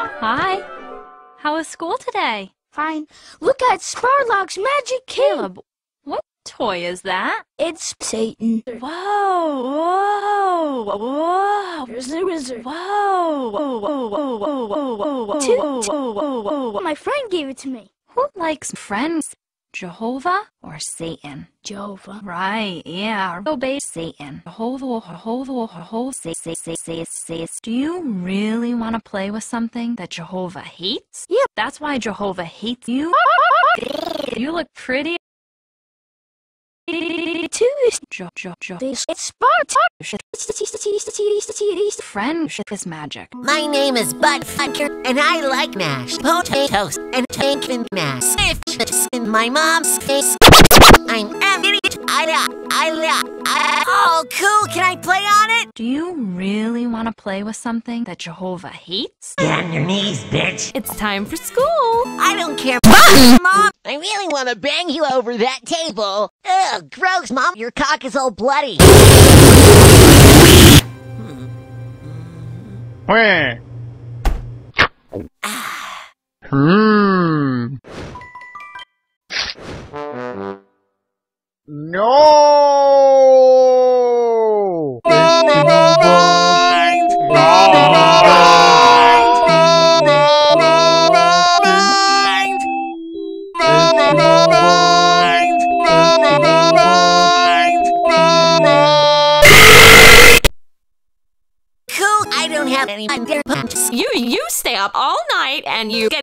Hi. How was school today? Fine. Look at Sparlock's magic key. Caleb, what toy is that? It's Satan. Whoa, whoa, whoa. There's the wizard. Whoa, whoa, whoa, whoa, whoa, whoa, whoa, whoa, whoa, whoa, whoa, whoa, whoa. My friend gave it to me. Who likes friends? Jehovah or Satan? Jehovah. Right, yeah. Obey Satan. Jehovah, Jehovah, Jehovah, say, say, say, say, say. Do you really want to play with something that Jehovah hates? Yeah. That's why Jehovah hates you. You look pretty. Friendship is magic. My name is Bud Fudger, and I like mashed potatoes and taken mass. If it's in my mom's face, I'm an idiot. I, uh, I, I, I, oh, cool. Can I play on it? Do you really want to play with something that Jehovah hates? Get on your knees, bitch. It's time for school. I don't care. Mom, I really want to bang you over that table. Ugh, gross, Mom. Your cock is all bloody. Where? Ah. Hmm. No! Cool. I don't have any under punches. You you stay up all night and you get